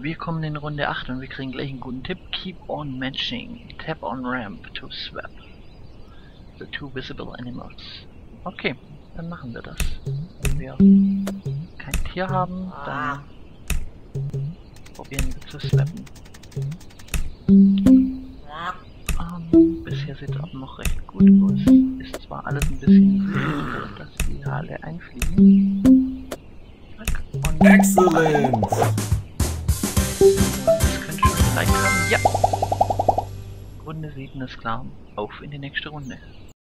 Wir kommen in Runde 8 und wir kriegen gleich einen guten Tipp. Keep on matching. Tap on ramp to swap. The two visible animals. Okay, dann machen wir das. Wenn wir kein Tier haben, dann probieren wir zu swappen. Ähm, bisher sieht es auch noch recht gut aus. Ist zwar alles ein bisschen wild, dass die alle einfliegen. Und Excellent! Das könnte schon haben. Ja! Runde 7 ist klar. Auf in die nächste Runde.